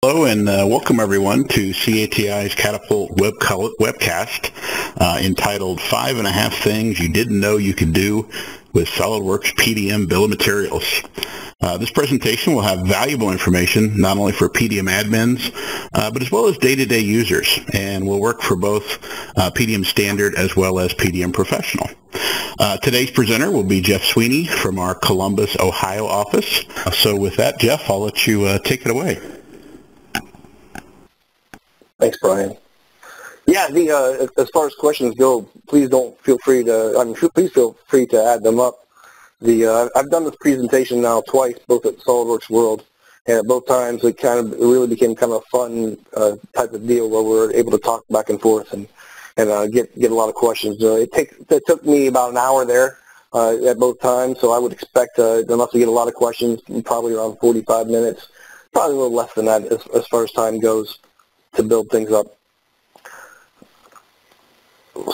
Hello and uh, welcome everyone to CATI's CATIpult web webcast uh, entitled Five and a Half Things You Didn't Know You Could Do with SOLIDWORKS PDM Bill of Materials. Uh, this presentation will have valuable information not only for PDM admins, uh, but as well as day-to-day users, and will work for both uh, PDM Standard as well as PDM Professional. Uh, today's presenter will be Jeff Sweeney from our Columbus, Ohio office. So with that, Jeff, I'll let you uh, take it away. Thanks, Brian. Yeah, the, uh, as far as questions go, please don't feel free to, I mean, please feel free to add them up. The uh, I've done this presentation now twice, both at SolidWorks World, and at both times it kind of it really became kind of a fun uh, type of deal where we were able to talk back and forth and and uh, get get a lot of questions. Uh, it take it took me about an hour there uh, at both times, so I would expect uh, unless we get a lot of questions, probably around 45 minutes, probably a little less than that as, as far as time goes to build things up.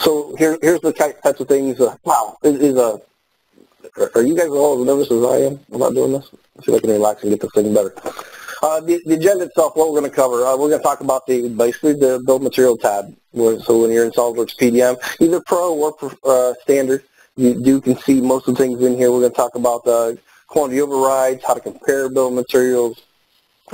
So here, here's the types of things. Uh, wow, it is a are you guys all as nervous as I am about doing this? Let's see if I can relax and get this thing better. Uh, the, the, agenda itself, what we're going to cover, uh, we're going to talk about the basically the build material tab. So when you're in SOLIDWORKS PDM, either Pro or uh, Standard, you can see most of the things in here. We're going to talk about the quantity overrides, how to compare build materials,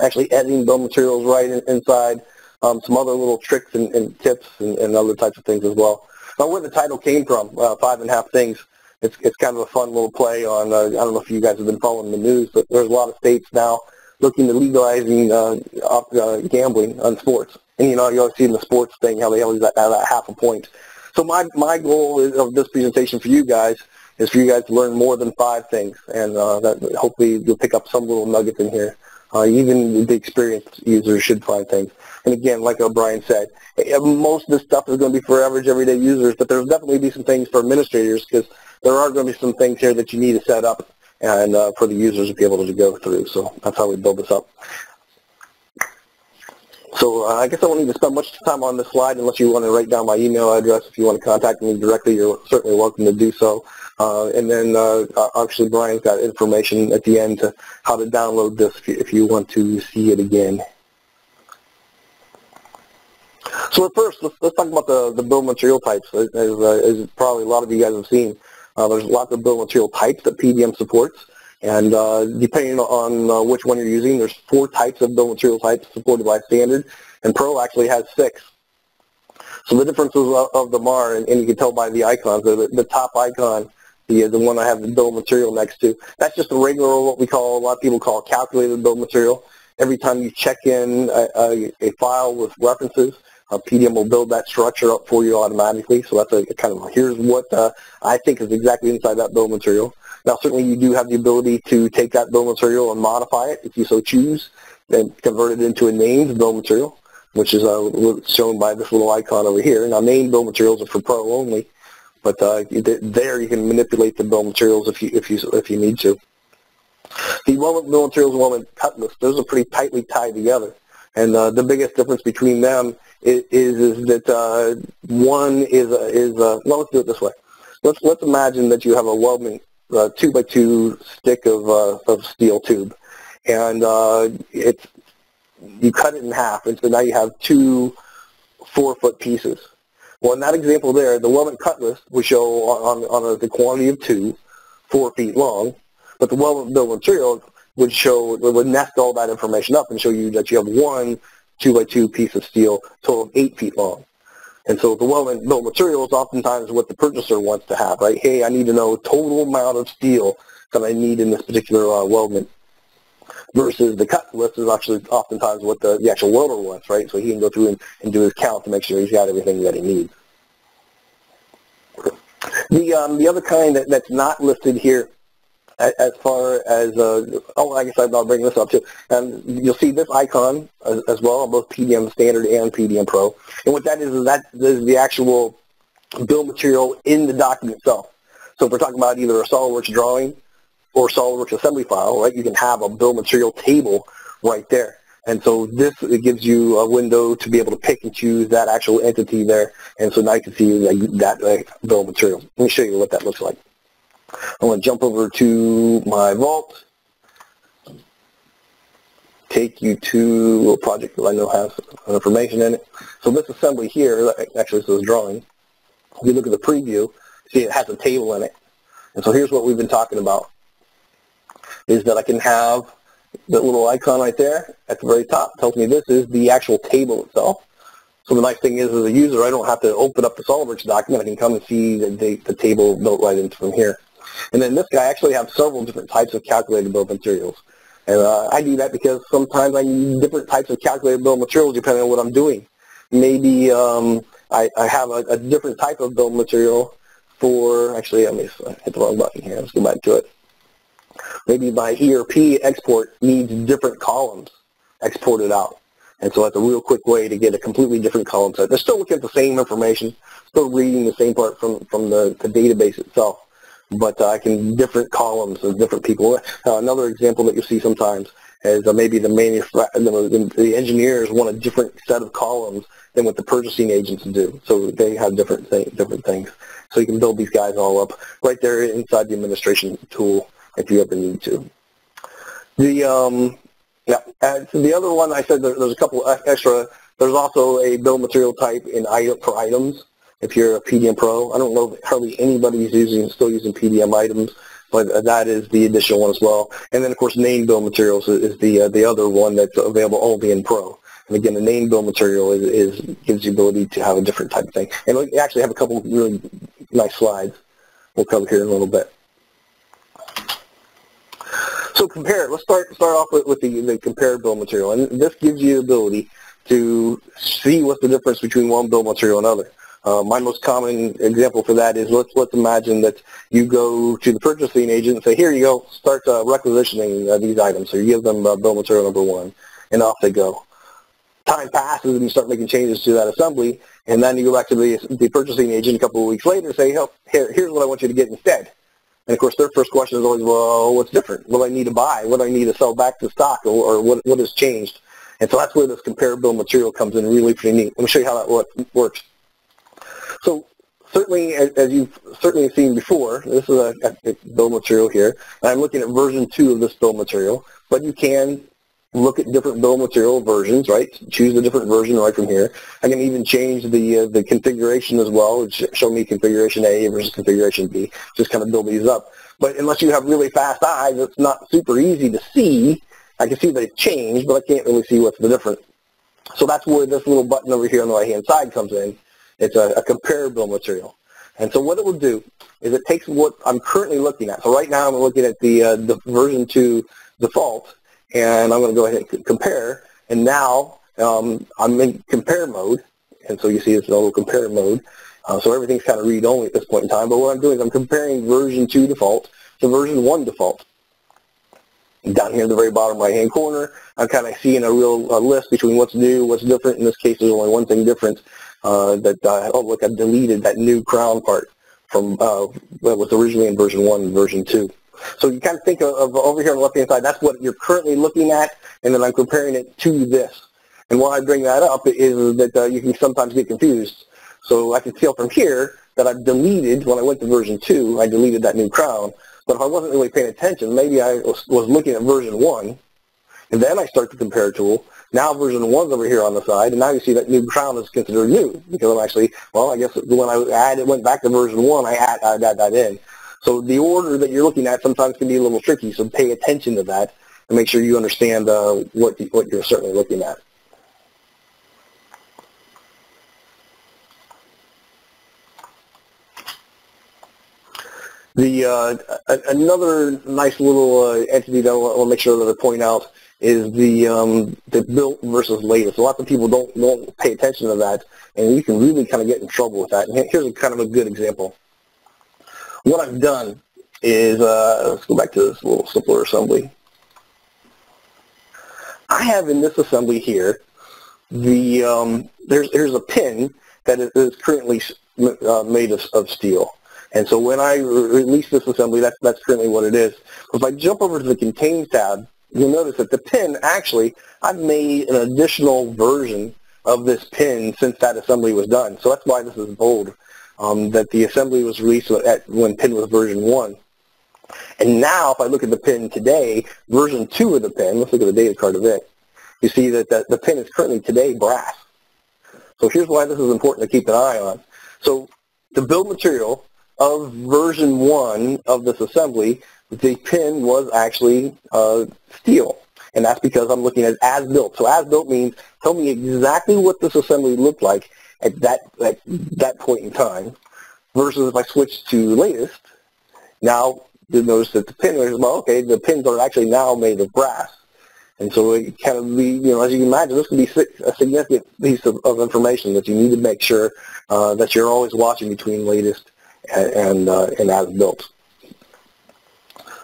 actually editing build materials right in, inside, um, some other little tricks and, and tips and, and, other types of things as well. Now, where the title came from, uh, five and a half things, it's it's kind of a fun little play on. Uh, I don't know if you guys have been following the news, but there's a lot of states now looking to legalizing uh, uh, gambling on sports. And you know, you always see in the sports thing how they always have that half a point. So my my goal is, of this presentation for you guys is for you guys to learn more than five things, and uh, that hopefully you'll pick up some little nuggets in here. Uh, even the experienced users should find things. And again, like O'Brien said, eh, most of this stuff is going to be for average everyday users, but there'll definitely be some things for administrators because there are going to be some things here that you need to set up and uh, for the users to be able to go through. So that's how we build this up. So uh, I guess I won't need to spend much time on this slide unless you want to write down my email address. If you want to contact me directly, you're certainly welcome to do so. Uh, and then uh, obviously Brian's got information at the end to how to download this if you, if you want to see it again. So first, let's, let's talk about the, the build material types, as, uh, as probably a lot of you guys have seen. Uh, there's lots of build material types that PDM supports. And uh, depending on uh, which one you're using, there's four types of build material types supported by standard, and Pro actually has six. So the differences of, of them are, and, and, you can tell by the icons, the, the top icon, the, the one I have the build material next to, that's just a regular, what we call, a lot of people call calculated build material. Every time you check in a, a, a file with references, PDM will build that structure up for you automatically. So that's a, a kind of here's what uh, I think is exactly inside that build material. Now certainly you do have the ability to take that build material and modify it if you so choose and convert it into a named build material, which is uh, shown by this little icon over here. Now named build materials are for Pro only, but uh, there you can manipulate the build materials if you if you if you need to. The weldment build materials and weldment cut list, those are pretty tightly tied together. And uh, the biggest difference between them is, is that uh, one is is well, let's do it this way. Let's let's imagine that you have a welding uh, two by two stick of uh, of steel tube, and uh, it's you cut it in half, and so now you have two four foot pieces. Well, in that example there, the weldment cut list would show on on, on the quantity of two, four feet long, but the weldment bill material would show would nest all that information up and show you that you have one two by two piece of steel, total of eight feet long. And so the weldment bill material is oftentimes what the purchaser wants to have, right? Hey, I need to know total amount of steel that I need in this particular uh, weldment versus the cut list is actually oftentimes what the, the actual welder wants, right? So he can go through and, and do his count to make sure he's got everything that he needs. The, um, the other kind that, that's not listed here as far as, uh, oh, I guess I'll bring this up too. And you'll see this icon as, as, well on both PDM Standard and PDM Pro. And what that is is that is the actual bill material in the document itself. So if we're talking about either a SOLIDWORKS drawing or SOLIDWORKS assembly file, right, you can have a bill material table right there. And so this gives you a window to be able to pick and choose that actual entity there. And so now you can see like, that uh, bill material. Let me show you what that looks like. I'm going to jump over to my vault. take you to a project that I know has information in it. So this assembly here, actually this is a drawing. If you look at the preview, see it has a table in it. And so here's what we've been talking about, is that I can have that little icon right there at the very top tells me this is the actual table itself. So the nice thing is, as a user, I don't have to open up the SOLIDWORKS document. I can come and see the, the, the table built right in from here. And then this guy actually has several different types of calculated of materials. And uh, I do that because sometimes I need different types of calculated of materials depending on what I'm doing. Maybe um, I, I have a, a different type of of material for, actually, let me hit the wrong button here. Let's go back to it. Maybe my ERP export needs different columns exported out. And so that's a real quick way to get a completely different column set. They're still looking at the same information, still reading the same part from, from the, the database itself, but uh, I can different columns of different people. Uh, another example that you see sometimes is uh, maybe the, the, the engineers want a different set of columns than what the purchasing agents do. So they have different, thing, different things. So you can build these guys all up right there inside the administration tool if you ever need to. The um, yeah, and so the other one I said there, there's a couple extra. There's also a bill material type in item for items. If you're a PDM Pro, I don't know hardly anybody's using still using PDM items, but that is the additional one as well. And then of course, name bill materials is the uh, the other one that's available only in Pro. And again, the name bill material is, is gives the ability to have a different type of thing. And we actually have a couple really nice slides we'll cover here in a little bit. So compare. Let's start start off with, with the, the compared bill material, and this gives you the ability to see what's the difference between one bill material and another. Uh, my most common example for that is let's let's imagine that you go to the purchasing agent and say, here you go, start uh, requisitioning uh, these items. So you give them uh, bill material number one, and off they go. Time passes and you start making changes to that assembly, and then you go back to the, the purchasing agent a couple of weeks later and say, here, here's what I want you to get instead. And of course, their first question is always, well, what's different? What do I need to buy? What do I need to sell back to stock? Or, or what, what has changed? And so that's where this comparable material comes in really pretty neat. Let me show you how that works. So certainly, as you've certainly seen before, this is a, a bill material here. I'm looking at version 2 of this bill material, but you can look at different bill material versions, right? Choose a different version right from here. I can even change the uh, the configuration as well. Show me configuration A versus configuration B. Just kind of build these up. But unless you have really fast eyes, it's not super easy to see. I can see they've changed, but I can't really see what's the difference. So that's where this little button over here on the right-hand side comes in. It's a, a compare bill material. And so what it will do is it takes what I'm currently looking at. So right now I'm looking at the, uh, the version 2 default, and I'm going to go ahead and compare. And now um, I'm in compare mode, and so you see it's a little compare mode. Uh, so everything's kind of read-only at this point in time. But what I'm doing is I'm comparing version 2 default to version 1 default. Down here in the very bottom right-hand corner, I'm kind of seeing a real uh, list between what's new, what's different. In this case, there's only one thing different. Uh, that uh, oh look, I've deleted that new crown part from uh, what was originally in version 1 and version 2. So you kind of think of, of over here on the left-hand side, that's what you're currently looking at, and then I'm comparing it to this. And why I bring that up is that uh, you can sometimes get confused. So I can tell from here that I've deleted, when I went to version 2, I deleted that new crown. But if I wasn't really paying attention, maybe I was, was looking at version 1, and then I start the compare tool. Now version 1's over here on the side, and now you see that new crown is considered new because I'm actually, well, I guess when I added, went back to version 1, I add, I add that in. So the order that you're looking at sometimes can be a little tricky, so pay attention to that and make sure you understand uh, what, what you're certainly looking at. The uh, another nice little uh, entity that I want to make sure that I point out is the um, the built versus latest. A lot of people don't don't pay attention to that, and you can really kind of get in trouble with that. And here's a kind of a good example what I've done is, uh, let's go back to this little simpler assembly. I have in this assembly here, the um, there's there's a pin that is currently uh, made of, of steel. And so when I re release this assembly, that's, that's currently what it is. If I jump over to the Contains tab, you'll notice that the pin, actually, I've made an additional version of this pin since that assembly was done. So that's why this is bold um, that the assembly was released at, when PIN was version 1. And now, if I look at the PIN today, version 2 of the PIN, let's look at the data card of it. you see that the, the pin is currently today brass. So here's why this is important to keep an eye on. So the build material of version 1 of this assembly, the pin was actually uh, steel. And that's because I'm looking at as built. So as built means tell me exactly what this assembly looked like at that, at that point in time versus if I switch to latest, now you'll notice that the pin is, well, okay, the pins are actually now made of brass. And so it kind of be, you know, as you can imagine, this could be a significant piece of, of information that you need to make sure uh, that you're always watching between latest and, and, uh, and as built.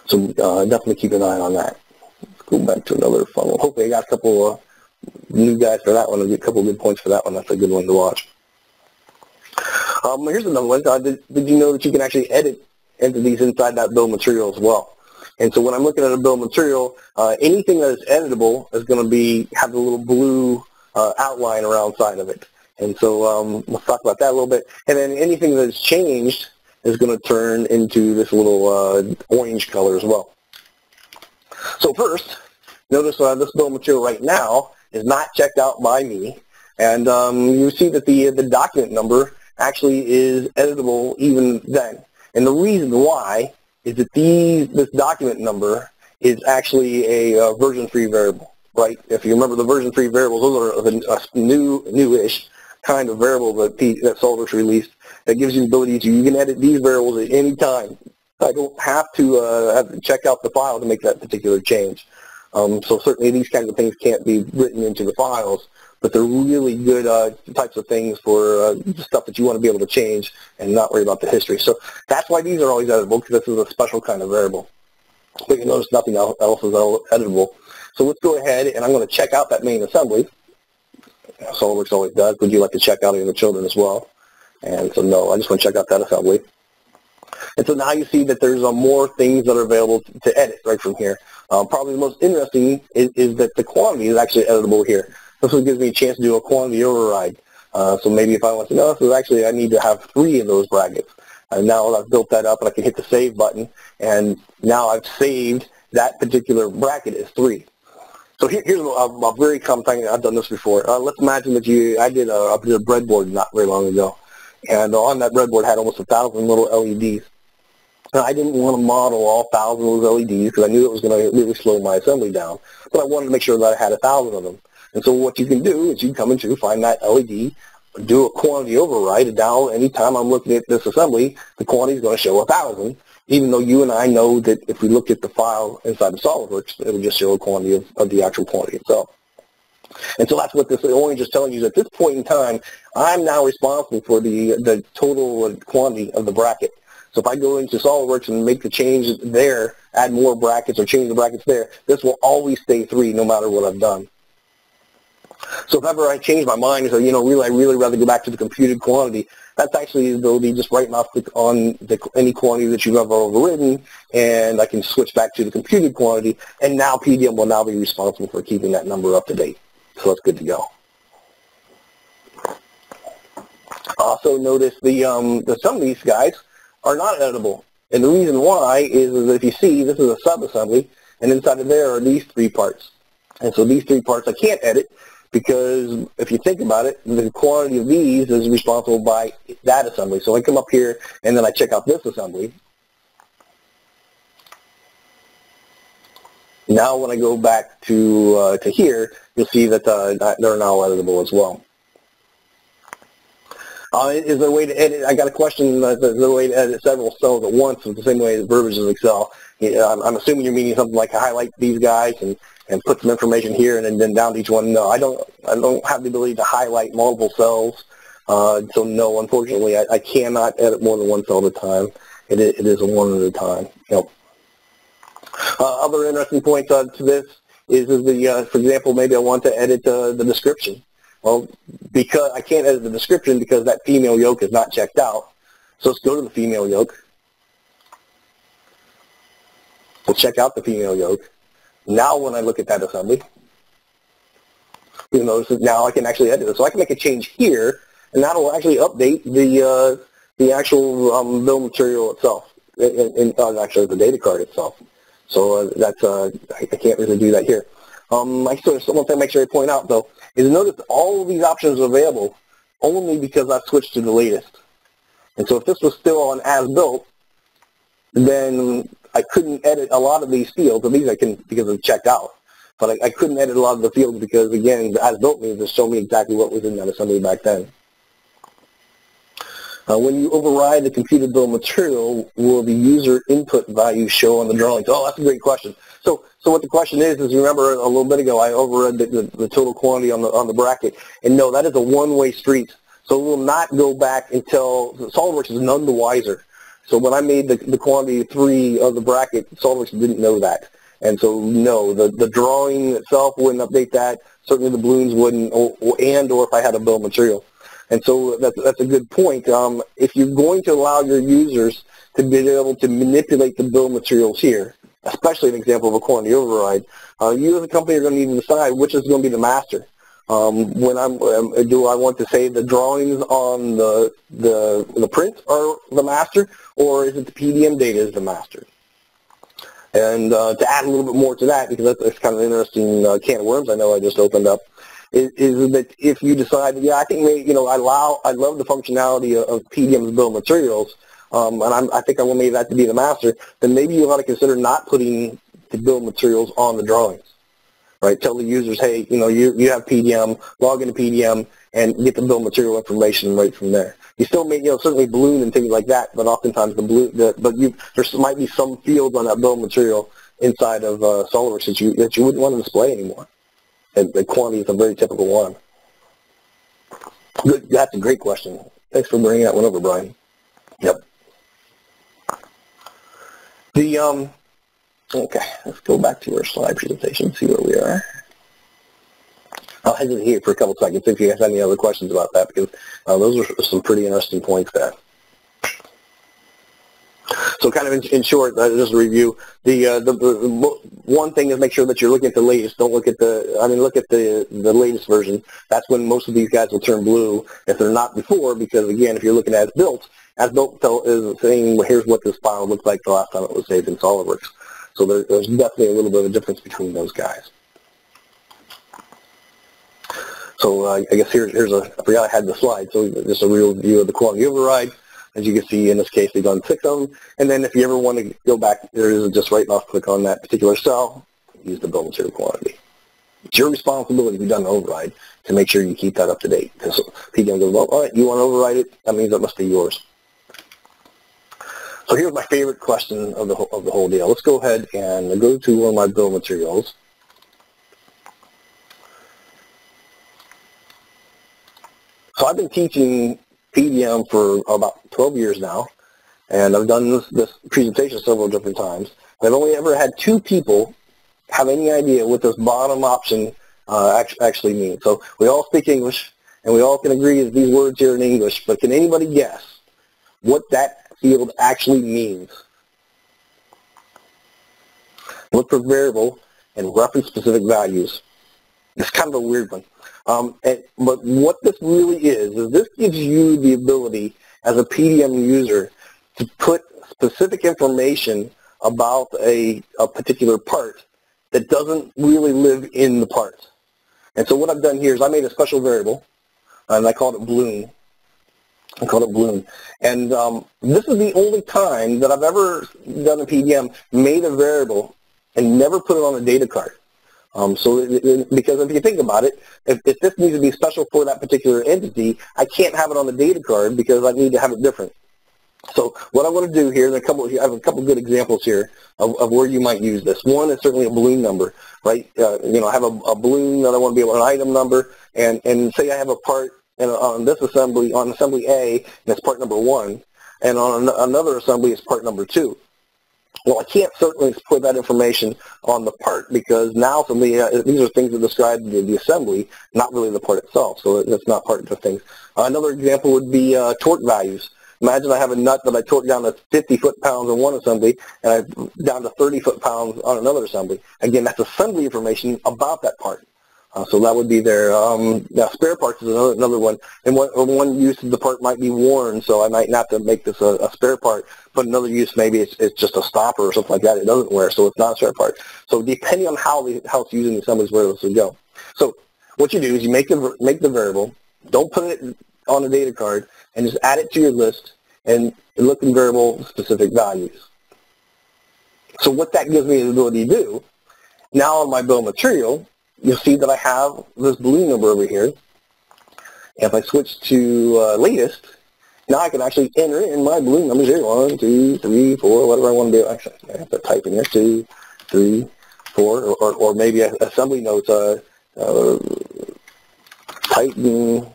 So uh, definitely keep an eye on that. Let's go back to another funnel. Hopefully I got a couple new guys for that one. A couple good points for that one. That's a good one to watch. Um, here's another one. Uh, did, did you know that you can actually edit entities inside that bill material as well? And so when I'm looking at a bill material, uh, anything that is editable is going to be have a little blue uh, outline around side of it. And so um, let's talk about that a little bit. And then anything that is changed is going to turn into this little uh, orange color as well. So first, notice uh, this bill material right now is not checked out by me. And um, you see that the, the document number actually is editable even then. And the reason why is that these, this document number is actually a uh, version-free variable, right? If you remember the version-free variables, those are a new, newish kind of variable that, P, that SOLIDWORKS released that gives you the ability to, you can edit these variables at any time. I don't have to, uh, have to check out the file to make that particular change. Um, so certainly these kinds of things can't be written into the files but they're really good uh, types of things for uh, stuff that you want to be able to change and not worry about the history. So that's why these are always editable because this is a special kind of variable. But you notice nothing else is editable. So let's go ahead and I'm going to check out that main assembly. SOLIDWORKS always does. Would you like to check out any of the children as well? And so no, I just want to check out that assembly. And so now you see that there's uh, more things that are available to edit right from here. Um, probably the most interesting is, is that the quantity is actually editable here. This one gives me a chance to do a quantity override. Uh, so maybe if I want to know, so actually I need to have three of those brackets. And now I've built that up and I can hit the save button and now I've saved that particular bracket as three. So here, here's a, a, very common thing. I've done this before. Uh, let's imagine that you, I did a, I did a breadboard not very long ago. And on that breadboard had almost a thousand little LEDs. And I didn't want to model all thousand of those LEDs because I knew it was going to really slow my assembly down. But I wanted to make sure that I had a thousand of them. And so what you can do is you can come into find that LED, do a quantity override, and now anytime I'm looking at this assembly, the quantity is going to show a 1,000, even though you and I know that if we look at the file inside of SOLIDWORKS, it will just show a quantity of, of the actual quantity itself. And so that's what this orange is telling you is at this point in time, I'm now responsible for the, the total quantity of the bracket. So if I go into SOLIDWORKS and make the change there, add more brackets or change the brackets there, this will always stay 3 no matter what I've done. So if ever I change my mind and say, you know, really, I really rather go back to the computed quantity, that's actually the ability just right mouse click on the, any quantity that you've ever overridden, and I can switch back to the computed quantity, and now PDM will now be responsible for keeping that number up to date. So that's good to go. Also notice the, um, the some of these guys are not editable. And the reason why is, is that if you see, this is a sub-assembly, and inside of there are these three parts. And so these three parts I can't edit because if you think about it, the quantity of these is responsible by that assembly. So I come up here and then I check out this assembly. Now when I go back to, uh, to here, you'll see that uh, they're now editable as well. Uh, is there a way to edit? I got a question. Uh, is there a way to edit several cells at once with the same way as verbiage in Excel? I'm, I'm assuming you're meaning something like highlight these guys and and put some information here and then, down to each one. No, I don't. I don't have the ability to highlight multiple cells. Uh, so no, unfortunately, I, I, cannot edit more than one cell at a time. It, it is one at a time. Yep. Uh, other interesting points uh, to this is, is the, uh, for example, maybe I want to edit the description. Well, because I can't edit the description because that female yoke is not checked out. So let's go to the female yoke. We'll check out the female yoke. Now when I look at that assembly, you notice now I can actually edit it. So I can make a change here, and that will actually update the uh, the actual um, bill material itself, and, uh, actually the data card itself. So uh, that's uh, I, I, can't really do that here. Um, I sort of one thing I make sure I point out though is notice all of these options are available only because I've switched to the latest. And so if this was still on as built, then I couldn't edit a lot of these fields. Of these I can because it's checked out. But I, I couldn't edit a lot of the fields because again, the as built means to show me exactly what was in that assembly back then. Uh, when you override the computed bill material, will the user input value show on the drawings? Oh, that's a great question. So, so what the question is, is remember a little bit ago, I overrode the, the, the total quantity on the, on the bracket. And no, that is a one-way street. So it will not go back until, SOLIDWORKS is none the wiser. So when I made the, the quantity three of the bracket, SOLIDWORKS didn't know that. And so no, the, the drawing itself wouldn't update that. Certainly the balloons wouldn't, or, or, and or if I had a bill of material. And so that's, that's a good point. Um, if you're going to allow your users to be able to manipulate the bill of materials here, especially an example of a quantity override, uh, you as a company are going to need to decide which is going to be the master. Um, when I'm, um, do I want to say the drawings on the, the, the print are the master, or is it the PDM data is the master? And uh, to add a little bit more to that, because that's, that's kind of an interesting uh, can of worms I know I just opened up, is, is that if you decide, yeah, I think you know, I allow, I love the functionality of, of PDM's bill of materials, um, and I'm, I think I want maybe that to be the master, then maybe you ought to consider not putting the bill materials on the drawings. Right? Tell the users, hey, you know, you, you have PDM, log into PDM, and get the bill material information right from there. You still may, you know, certainly balloon and things like that, but oftentimes the balloon, the, but you, there might be some fields on that bill material inside of uh, SOLIDWORKS that you, that you wouldn't want to display anymore. And the quantity is a very typical one. Good, that's a great question. Thanks for bringing that one over, Brian. Yep. The um, okay, let's go back to our slide presentation, see where we are. I'll hesitate here for a couple seconds if you have any other questions about that because uh, those are some pretty interesting points there. So kind of in, in short, uh, just a review, the, uh, the, the, one thing is make sure that you're looking at the latest. Don't look at the, I mean, look at the, the latest version. That's when most of these guys will turn blue if they're not before because, again, if you're looking at as built, as built is saying, here's what this file looked like the last time it was saved in SOLIDWORKS. So there, there's definitely a little bit of a difference between those guys. So uh, I guess here, here's a, I forgot I had the slide, so just a real view of the quantity override. As you can see, in this case, they've done six of them. And then if you ever want to go back, there is just right mouse click on that particular cell, use the bill material quantity. It's your responsibility if you've done an override to make sure you keep that up to date. Because PDM goes, well, all right, you want to override it? That means it must be yours. So here's my favorite question of the, of the whole deal. Let's go ahead and go to one of my bill materials. So I've been teaching PDM for about 12 years now, and I've done this, this presentation several different times. I've only ever had two people have any idea what this bottom option uh, actually means. So we all speak English, and we all can agree that these words here in English, but can anybody guess what that field actually means? Look for variable and reference specific values. It's kind of a weird one. Um, and, but what this really is, is this gives you the ability as a PDM user to put specific information about a, a particular part that doesn't really live in the part. And so what I've done here is I made a special variable, and I called it bloom. I called it balloon. And um, this is the only time that I've ever done a PDM, made a variable, and never put it on a data card. Um, so because if you think about it, if, if this needs to be special for that particular entity, I can't have it on the data card because I need to have it different. So what I want to do here, a couple, I have a couple good examples here of, of where you might use this. One is certainly a balloon number, right? Uh, you know, I have a, a, balloon that I want to be able to an item number, and, and say I have a part on this assembly, on assembly A, and it's part number one, and on an, another assembly it's part number two. Well, I can't certainly put that information on the part because now for me, uh, these are things that describe the, the, assembly, not really the part itself. So that's not part of the thing. Uh, another example would be uh, torque values. Imagine I have a nut that I torque down to 50 foot-pounds on one assembly and I down to 30 foot-pounds on another assembly. Again, that's assembly information about that part. Uh, so that would be there. Um, now, spare parts is another, another one. And one, one use of the part might be worn, so I might not to make this a, a spare part, but another use maybe it's, it's just a stopper or something like that. It doesn't wear, so it's not a spare part. So depending on how, the, how it's using the assemblies, where this would go. So what you do is you make the, make the variable, don't put it on a data card, and just add it to your list and look in variable specific values. So what that gives me the ability to do, now on my bill of material, you'll see that I have this blue number over here. If I switch to uh, latest, now I can actually enter in my blue numbers here. One, two, three, four, whatever I want to do. Actually, I have to type in there. Two, three, four, or, or, or maybe assembly notes. Uh, uh, Titan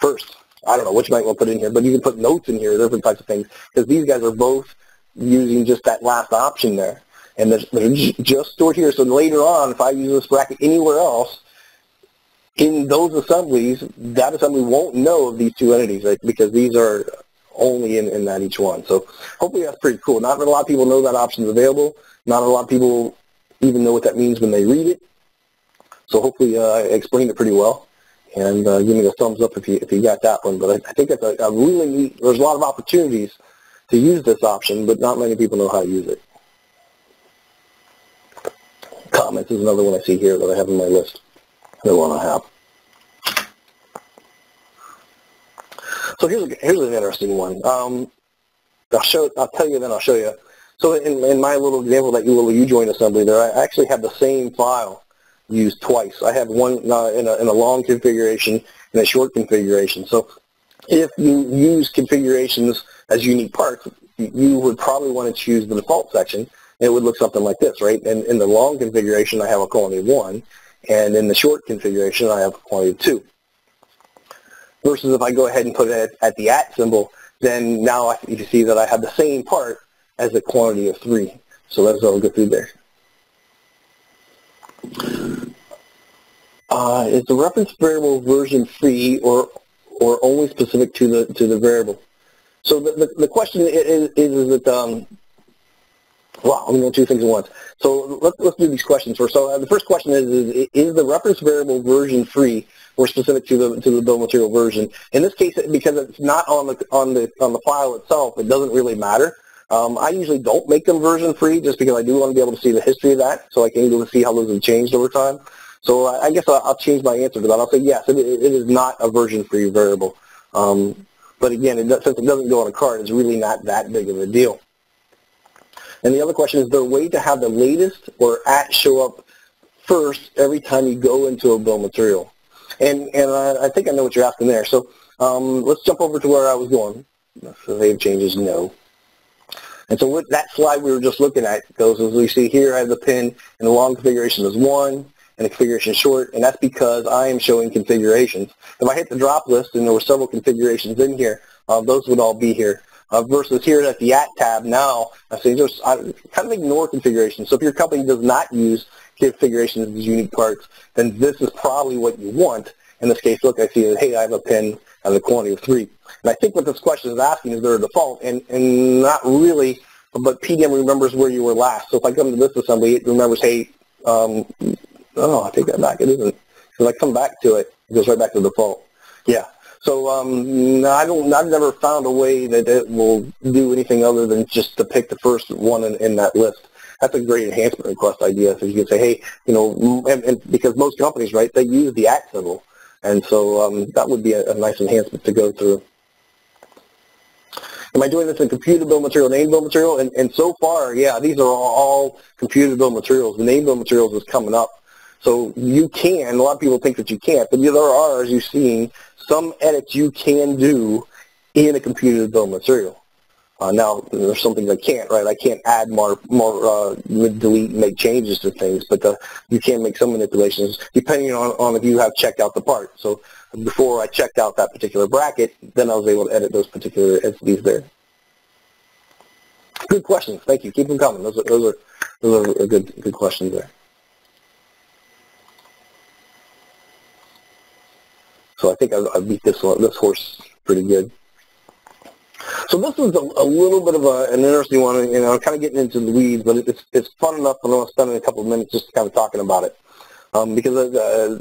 first. I don't know which you might want to put in here, but you can put notes in here, different types of things, because these guys are both using just that last option there. And they're, just stored here. So later on, if I use this bracket anywhere else, in those assemblies, that assembly won't know of these two entities right? because these are only in, in that each one. So hopefully that's pretty cool. Not a lot of people know that option is available. Not a lot of people even know what that means when they read it. So hopefully uh, I explained it pretty well. And uh, give me a thumbs up if you, if you got that one. But I, I think it's a, a really neat, there's a lot of opportunities to use this option, but not many people know how to use it. Comments is another one I see here that I have in my list. The one I have. So here's a, here's an interesting one. Um, I'll show I'll tell you then I'll show you. So in, in my little example that you little U-joint assembly there, I actually have the same file used twice. I have one uh, in, a, in a long configuration and a short configuration. So if you use configurations as unique parts, you would probably want to choose the default section. It would look something like this, right? And in the long configuration, I have a quantity of 1. And in the short configuration, I have a quantity of 2. Versus if I go ahead and put it at, the at symbol, then now I, you can see that I have the same part as a quantity of 3. So let's all go through there. Uh, is the reference variable version free or or only specific to the to the variable? So the, the, the question is, is, is that, um, wow, I'm going to do two things at once. So let's, let's do these questions first. So uh, the first question is, is, is the reference variable version free or specific to the, to the bill material version? In this case, because it's not on the, on the, on the file itself, it doesn't really matter. Um, I usually don't make them version free just because I do want to be able to see the history of that so I can able to see how those have changed over time. So I guess I'll, I'll change my answer to that. I'll say yes, it, it is not a version free variable. Um, but again, it, since it doesn't go on a card, it's really not that big of a deal. And the other question is, there a way to have the latest or at show up first every time you go into a bill material? And, and I, I think I know what you're asking there. So um, let's jump over to where I was going. Save changes, no. And so with that slide we were just looking at goes as we see here, I have the pin and the long configuration is 1 and the configuration short, and that's because I am showing configurations. If I hit the drop list and there were several configurations in here, uh, those would all be here. Uh, versus here at the at tab now, I say just I kind of ignore configurations. So if your company does not use configurations as unique parts, then this is probably what you want. In this case, look, I see that, hey, I have a pin and the quantity of three. And I think what this question is asking is there a default, and, and not really, but PDM remembers where you were last. So if I come to this assembly, it remembers, hey, um, oh, I take that back. It isn't. So I come back to it, it goes right back to the default. Yeah. So um, I don't. I've never found a way that it will do anything other than just to pick the first one in, in that list. That's a great enhancement request idea. So you can say, hey, you know, and, and because most companies, right, they use the at symbol. And so um, that would be a, a, nice enhancement to go through. Am I doing this in computed bill material, name bill material? And, and so far, yeah, these are all, all computed bill materials. The name bill materials is coming up. So you can, a lot of people think that you can't, but there are, as you've seen, some edits you can do in a computed bill material. Uh, now, there's some things I can't, right? I can't add more, more, uh, delete, make changes to things, but uh, you can make some manipulations depending on, on if you have checked out the part. So before I checked out that particular bracket, then I was able to edit those particular entities there. Good questions. Thank you. Keep them coming. Those are, those are, those are good, good questions there. So I think I, I beat this one, this horse pretty good. So this is a, a little bit of a, an interesting one. You know, I'm kind of getting into the weeds, but it's it's fun enough. I'm going to spend a couple of minutes just kind of talking about it, um, because uh,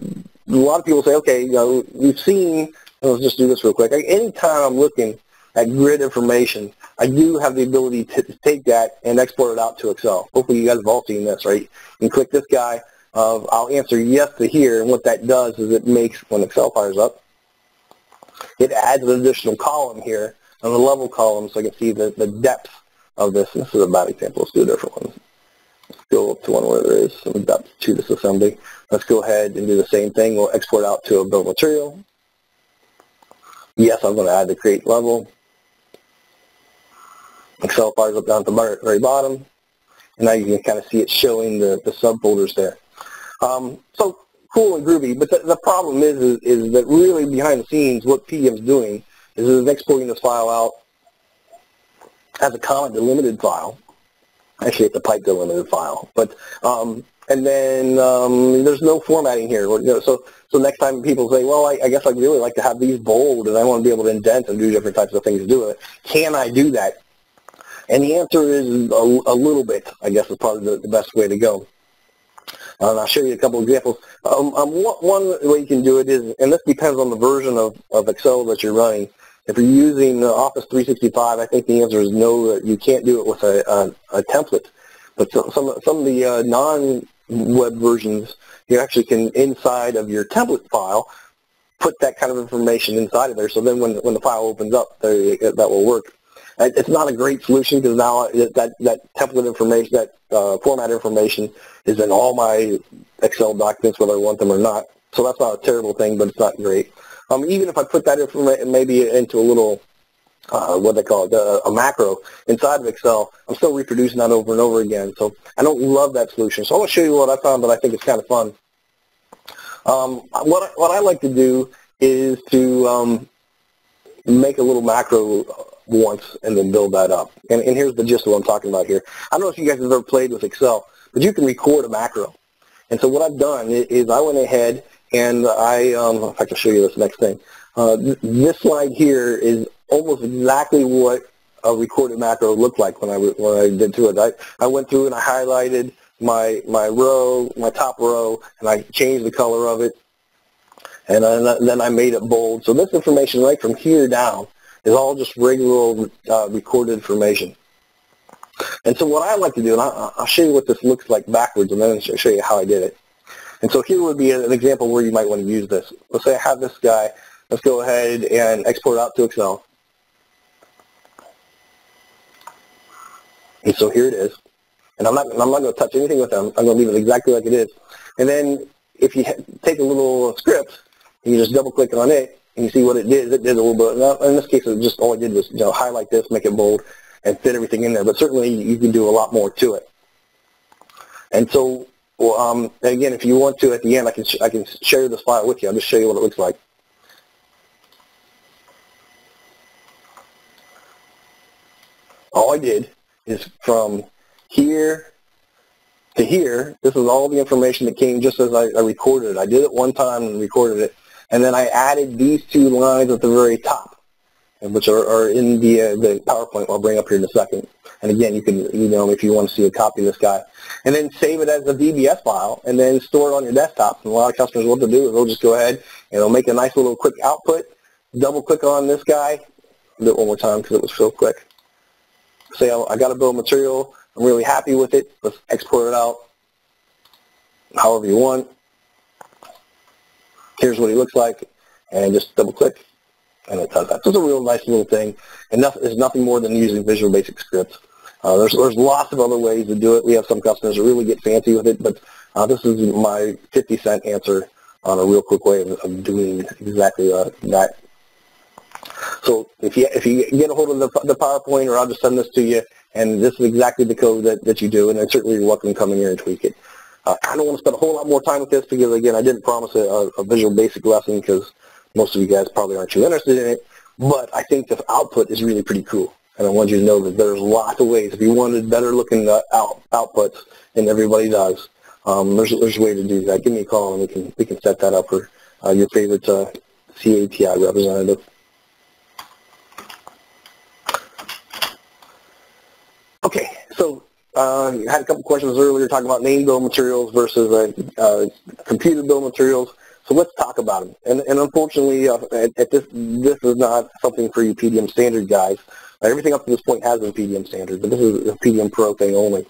a lot of people say, okay, you know, we've seen, let's just do this real quick. Anytime I'm looking at grid information, I do have the ability to take that and export it out to Excel. Hopefully you guys have all seen this, right? You can click this guy. Uh, I'll answer yes to here, and what that does is it makes, when Excel fires up, it adds an additional column here on the level column so I can see the, the depth of this. This is a bad example. Let's do a different one. Let's go up to one where there is some depth to this assembly. Let's go ahead and do the same thing. We'll export out to a of material. Yes, I'm going to add the create level. Excel fires up down at the very bottom. And now you can kind of see it showing the, the subfolders there. Um, so cool and groovy, but the, the problem is, is, is that really behind the scenes what PDM's doing is it's exporting this file out as a comment delimited file. Actually, it's a pipe delimited file. But um, and then um, there's no formatting here. So so next time people say, well, I, I guess I'd really like to have these bold, and I want to be able to indent and do different types of things to do with it. Can I do that? And the answer is a, a little bit. I guess is probably the, the best way to go. Uh, and I'll show you a couple examples. Um, um, one way you can do it is, and this depends on the version of, of Excel that you're running. If you're using Office 365, I think the answer is no, you can't do it with a, a, a template. But some, some of the uh, non-web versions, you actually can, inside of your template file, put that kind of information inside of there. So then when, when the file opens up, there, that will work. It's not a great solution because now that, that template information, that uh, format information is in all my Excel documents, whether I want them or not. So that's not a terrible thing, but it's not great. Um, even if I put that information maybe into a little, uh, what they call it, uh, a macro inside of Excel, I'm still reproducing that over and over again. So I don't love that solution. So I want to show you what I found, but I think it's kind of fun. Um, what, I, what I like to do is to um, make a little macro once and then build that up. And, and here's the gist of what I'm talking about here. I don't know if you guys have ever played with Excel, but you can record a macro. And so what I've done is I went ahead and I, um, I can show you this next thing, uh, this slide here is almost exactly what a recorded macro looked like when I when I did to it. I, I went through and I highlighted my my row, my top row, and I changed the color of it, and then I made it bold. So this information right from here down is all just regular uh, recorded information. And so what I like to do, and I'll show you what this looks like backwards, and then I'll show you how I did it. And so here would be an example where you might want to use this. Let's say I have this guy. Let's go ahead and export out to Excel. And so here it is. And I'm not, I'm not going to touch anything with them. I'm going to leave it exactly like it is. And then if you take a little script, you just double click on it, and you see what it did. It did a little bit. Now, in this case, it just all I did was you know, highlight this, make it bold, and fit everything in there. But certainly you can do a lot more to it. And so well, um, again, if you want to, at the end, I can I can share this file with you. I'll just show you what it looks like. All I did is from here to here, this is all the information that came just as I, I recorded it. I did it one time and recorded it. And then I added these two lines at the very top, which are, are in the, uh, the PowerPoint I'll bring up here in a second. And again, you can email me if you want to see a copy of this guy. And then save it as a VBS file and then store it on your desktop. And a lot of customers, what they'll do is they'll just go ahead and they'll make a nice little quick output, double click on this guy, do it one more time because it was so quick. Say, I got a bill of material, I'm really happy with it, let's export it out however you want. Here's what he looks like, and just double click, and it does that. So it's a real nice little thing, and it's nothing more than using Visual Basic Scripts. Uh, there's, there's lots of other ways to do it. We have some customers that really get fancy with it, but uh, this is my 50 cent answer on a real quick way of, of doing exactly uh, that. So if you if you get a hold of the, the PowerPoint, or I'll just send this to you, and this is exactly the code that, that you do, and then certainly you're welcome to come in here and tweak it. Uh, I don't want to spend a whole lot more time with this because, again, I didn't promise a, a Visual Basic lesson because most of you guys probably aren't too interested in it, but I think the output is really pretty cool. And I want you to know that there's lots of ways. If you wanted better looking out, outputs, and everybody does, um, there's, there's a way to do that. Give me a call and we can, we can set that up for uh, your favorite uh, CATI representative. Okay, so uh, had a couple questions earlier talking about name bill materials versus uh, uh, computer bill materials. So let's talk about them. And, and unfortunately, uh, at, at, this, this is not something for you PDM standard guys. Uh, everything up to this point has been PDM standard, but this is a PDM Pro thing only.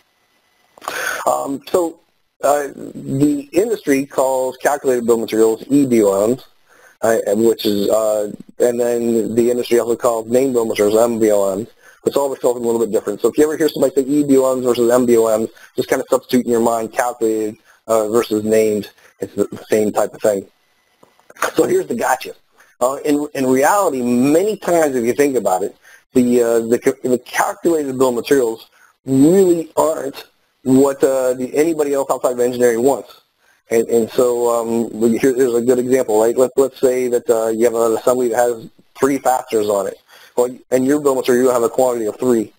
Um, so uh, the industry calls calculated bill materials EBOMs, uh, which is, uh, and then the industry also calls name bill materials MBOMs. It's all spelled a little bit different. So if you ever hear somebody say EBOMs versus MBOMs, just kind of substitute in your mind calculated uh, versus named. It's the same type of thing. So here's the gotcha. Uh, in, in reality, many times if you think about it, the, uh, the, the calculated bill of materials really aren't what uh, the, anybody else outside of engineering wants. And, and so um, here, here's a good example, right? Let, let's say that uh, you have an assembly that has three fasteners on it. Well, and your bill material, you have a quantity of three.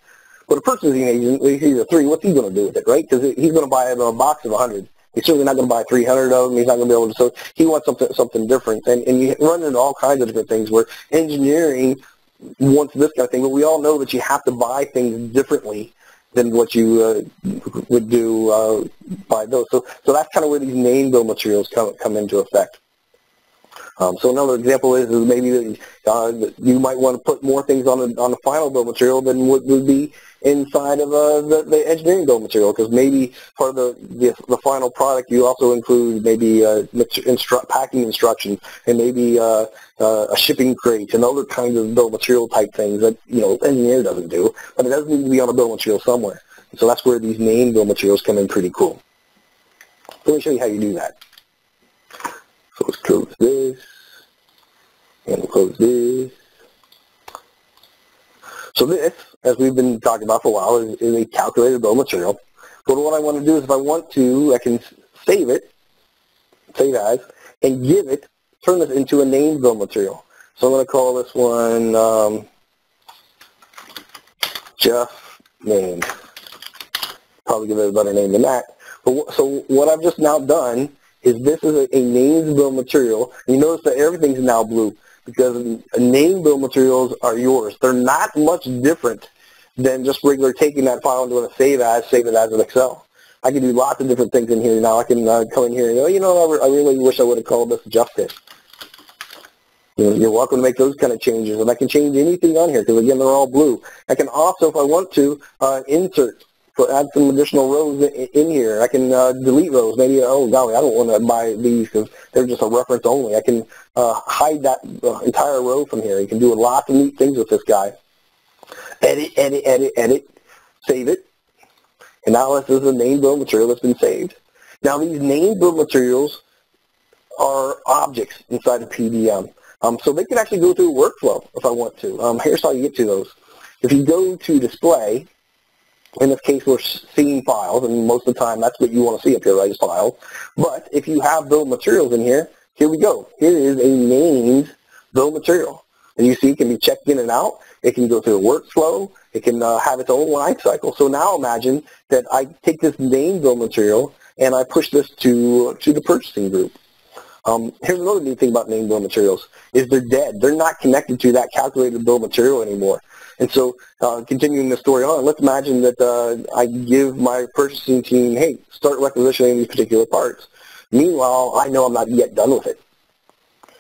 But a purchasing agent, he sees a three, what's he going to do with it, right? Because he's going to buy a box of 100. He's certainly not going to buy 300 of them. He's not going to be able to. So he wants something something different. And and you run into all kinds of different things where engineering wants this kind of thing, but we all know that you have to buy things differently than what you uh, would do uh, by those. So so that's kind of where these name bill materials come come into effect. Um, so another example is, is maybe uh, you might want to put more things on the, on the final bill material than what would be inside of uh, the, the engineering bill material because maybe part of the, the, the final product you also include maybe uh, instru- packing instructions and maybe uh, uh, a shipping crate and other kinds of bill material type things that you know engineer doesn't do, but it does need to be on a bill material somewhere. So that's where these main bill materials come in pretty cool. Let me show you how you do that. Let's close this and close this. So this, as we've been talking about for a while, is, is a calculated bill of material. But what I want to do is if I want to, I can save it, save as, and give it, turn this into a named bill of material. So I'm going to call this one um, Jeff named. Probably give it a better name than that. But so what I've just now done is this is a, a bill material. You notice that everything's now blue because name bill materials are yours. They're not much different than just regular taking that file and doing a save as, save it as an Excel. I can do lots of different things in here now. I can uh, come in here and go, you know, I really wish I would have called this Justice. You know, you're welcome to make those kind of changes, and I can change anything on here because again, they're all blue. I can also, if I want to, uh, insert so add some additional rows in here. I can uh, delete rows. Maybe, oh golly, I don't want to buy these because they're just a reference only. I can uh, hide that uh, entire row from here. You can do a lot of neat things with this guy. Edit, edit, edit, edit, save it. And now this is a name bill material that's been saved. Now these name bill materials are objects inside of PDM. Um, so they can actually go through a workflow if I want to. Um, here's how you get to those. If you go to display, in this case, we're seeing files, and most of the time that's what you want to see up here, right, is files. But if you have bill materials in here, here we go. Here is a named bill material. And you see it can be checked in and out. It can go through a workflow. It can uh, have its own life cycle. So now imagine that I take this named bill material and I push this to, to the purchasing group. Um, here's another neat thing about named bill materials is they're dead. They're not connected to that calculated bill material anymore. And so uh, continuing the story on, let's imagine that uh, I give my purchasing team, hey, start requisitioning these particular parts. Meanwhile, I know I'm not yet done with it.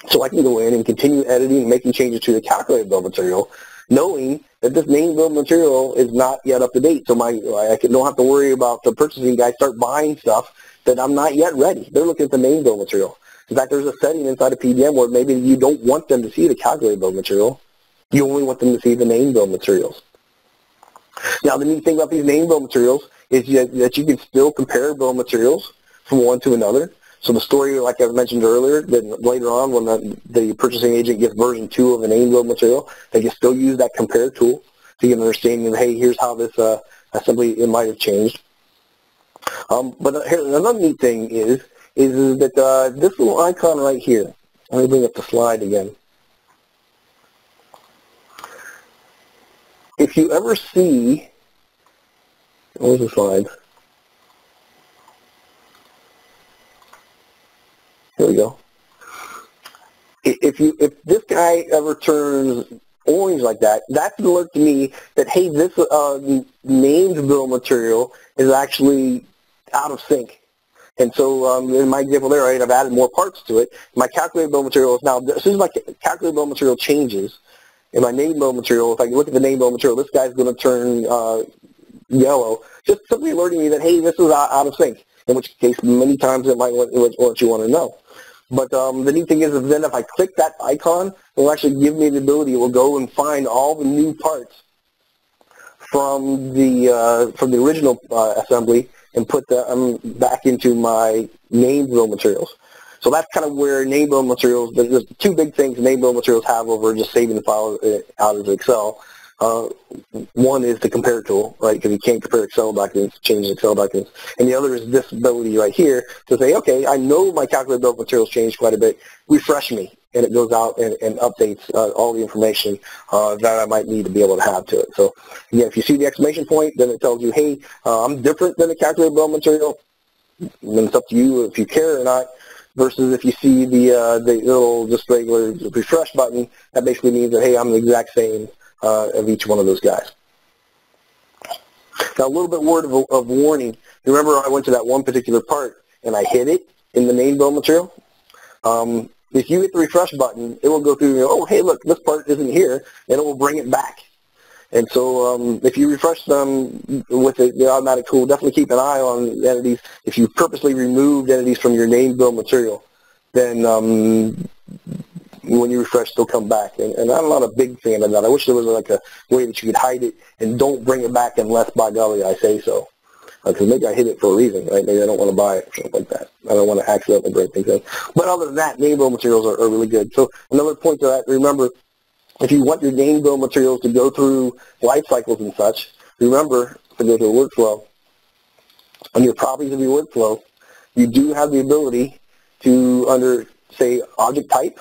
So I can go in and continue editing and making changes to the calculated bill material, knowing that this main bill material is not yet up to date. So my I don't have to worry about the purchasing guy start buying stuff that I'm not yet ready. They're looking at the main bill material. In fact, there's a setting inside of PDM where maybe you don't want them to see the calculated bill material. You only want them to see the name bill materials. Now, the neat thing about these name bill materials is that you can still compare bill materials from one to another. So the story, like I mentioned earlier, that later on when the, the purchasing agent gets version 2 of a name bill material, they can still use that compare tool to get an understanding of, hey, here's how this uh, assembly it might have changed. Um, but here, another neat thing is, is that uh, this little icon right here, let me bring up the slide again. If you ever see, where's the slide? Here we go. If you if this guy ever turns orange like that, that's an alert to me that hey, this uh, named bill material is actually out of sync. And so um, in my example there, right, I've added more parts to it. My calculated bill material is now, as soon as my calculated bill material changes, in my name bill material, if I look at the name bill material, this guy's going to turn uh, yellow, just simply alerting me that, hey, this is out, of sync, in which case many times it might what you want to know. But um, the neat thing is, is then if I click that icon, it will actually give me the ability, it will go and find all the new parts from the uh, from the original uh, assembly and put them um, back into my name bill materials. So that's kind of where bill materials, there's two big things bill materials have over just saving the file uh, out of Excel. Uh, one is the compare tool, right? Because you can't compare Excel documents, change Excel documents. And the other is this ability right here to say, okay, I know my calculated bill of materials changed quite a bit. Refresh me. And it goes out and, and updates uh, all the information uh, that I might need to be able to have to it. So again, if you see the exclamation point, then it tells you, hey, uh, I'm different than the calculated bill of material. And it's up to you if you care or not versus if you see the uh, the little just regular refresh button, that basically means that hey, I'm the exact same uh, of each one of those guys. Now, a little bit word of, of warning. Remember, I went to that one particular part and I hit it in the main bill material. Um, if you hit the refresh button, it will go through oh, hey, look, this part isn't here, and it will bring it back. And so um, if you refresh them with the, the, automatic tool, definitely keep an eye on entities. If you purposely removed entities from your name bill material, then um, when you refresh, they'll come back. And, and, I'm not a big fan of that. I wish there was like a way that you could hide it and don't bring it back unless by golly I say so. Because uh, maybe I hid it for a reason, right? Maybe I don't want to buy it or something like that. I don't want to accidentally break things in. But other than that, name bill materials are, are really good. So another point to that, remember, if you want your name bill materials to go through life cycles and such, remember to go to a workflow. On your properties of your workflow, you do have the ability to, under, say, object type,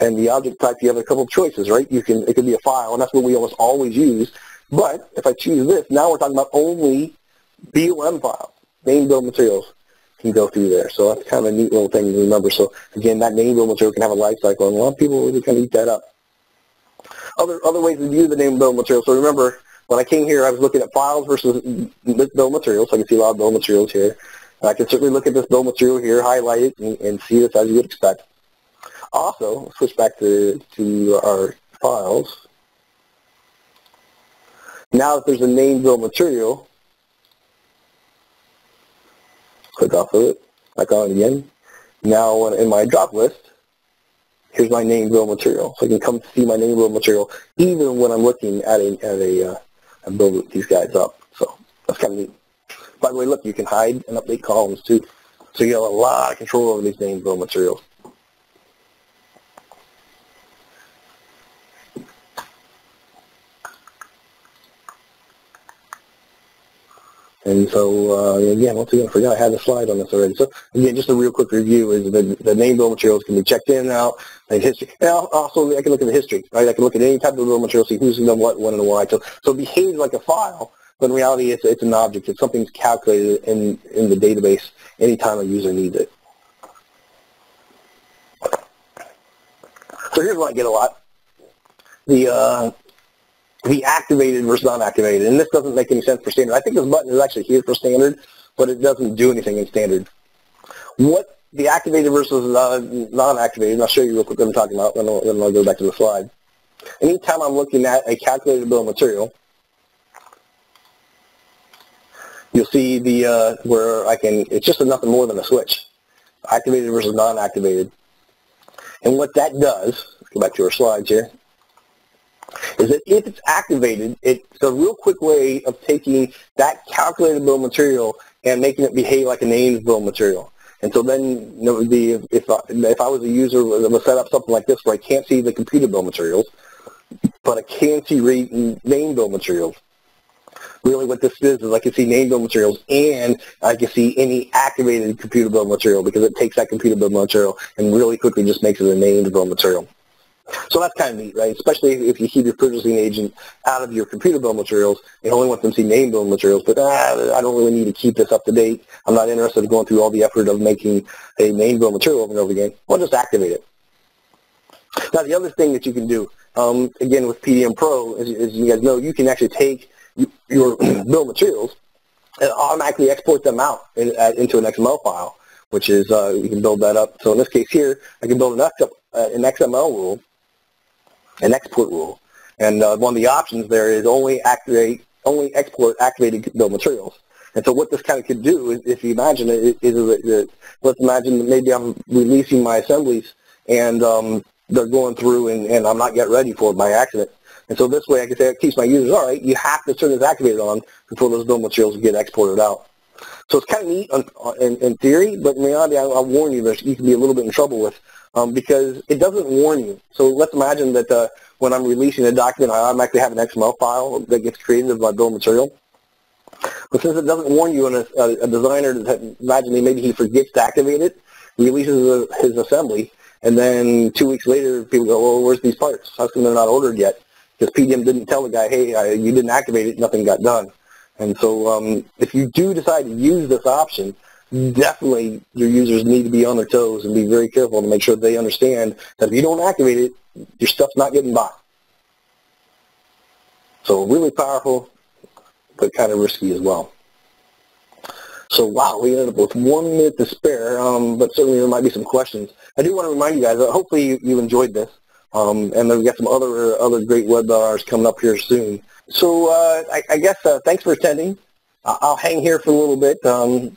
and the object type, you have a couple of choices, right? You can It could be a file, and that's what we almost always use. But if I choose this, now we're talking about only BOM files, name bill materials can go through there. So that's kind of a neat little thing to remember. So again, that name bill material can have a life cycle, and a lot of people really kind of eat that up. Other other ways to view the name bill material. So remember, when I came here, I was looking at files versus bill materials. So I can see a lot of bill materials here. I can certainly look at this bill material here, highlight it, and, and see this as you would expect. Also, switch back to, to our files. Now if there's a name bill material, click off of it, click on it again. Now in my drop list, here's my name bill material. So I can come see my name bill material even when I'm looking at a, at a, uh, build these guys up. So that's kind of neat. By the way, look, you can hide and update columns too. So you have a lot of control over these name bill materials. And so, uh, again, once again, I forgot I had a slide on this already. So, again, just a real quick review is the, the name bill materials can be checked in and out, and history. And also, I can look at the history, right? I can look at any type of bill material, see who's done what, when, and why. So, so it behaves like a file, but in reality, it's, it's an object. It's something calculated in, in the database anytime a user needs it. So here's what I get a lot. The uh, be activated versus non-activated. And this doesn't make any sense for standard. I think this button is actually here for standard, but it doesn't do anything in standard. What the activated versus uh, non-activated, and I'll show you real quick what I'm talking about, then I'll go back to the slide. Anytime I'm looking at a calculated bill of material, you'll see the uh, where I can, it's just nothing more than a switch, activated versus non-activated. And what that does, go back to our slides here, is that if it's activated, it's a real quick way of taking that calculated bill material and making it behave like a named bill material. And so then, you know, the, if, I, if I was a user would set up something like this where I can't see the computed bill materials, but I can see name bill materials, really what this is is I can see name bill materials and I can see any activated computed bill material because it takes that computed bill material and really quickly just makes it a named bill material. So that's kind of neat, right? Especially if you keep your purchasing agent out of your computed bill materials and only want them to see name bill materials, but ah, I don't really need to keep this up to date. I'm not interested in going through all the effort of making a name bill material over and over again. Well, just activate it. Now, the other thing that you can do, um, again, with PDM Pro, as, as you guys know, you can actually take your bill materials and automatically export them out in, uh, into an XML file, which is, uh, you can build that up. So in this case here, I can build an, uh, an XML rule, an export rule. And uh, one of the options there is only activate, only export activated bill materials. And so what this kind of could do is, if you imagine it, is, let's imagine that maybe I'm releasing my assemblies and um, they're going through and, and I'm not yet ready for it by accident. And so this way I can say it keeps my users, all right, you have to turn this activated on before those bill materials get exported out. So it's kind of neat in, in theory, but in reality, I, I warn you, there's, you can be a little bit in trouble with um, because it doesn't warn you. So let's imagine that uh, when I'm releasing a document, I automatically have an XML file that gets created of my bill of material. But since it doesn't warn you, and a, a designer, imagine maybe he forgets to activate it, releases his assembly, and then two weeks later, people go, well, where's these parts? How come they're not ordered yet? Because PDM didn't tell the guy, hey, I, you didn't activate it, nothing got done. And so um, if you do decide to use this option, definitely your users need to be on their toes and be very careful to make sure they understand that if you don't activate it, your stuff's not getting by. So really powerful, but kind of risky as well. So wow, we ended up with one minute to spare, um, but certainly there might be some questions. I do want to remind you guys that hopefully you, you enjoyed this, um, and then we've got some other other great webinars coming up here soon. So uh, I, I, guess uh, thanks for attending. I'll hang here for a little bit. Um,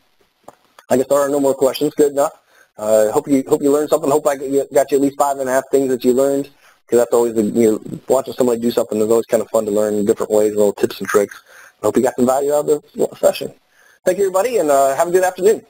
I guess there are no more questions. Good enough. Uh, hope you hope you learned something. Hope I got you at least five and a half things that you learned because that's always the, you know watching somebody do something is always kind of fun to learn different ways, little tips and tricks. I hope you got some value out of the session. Thank you, everybody, and uh, have a good afternoon.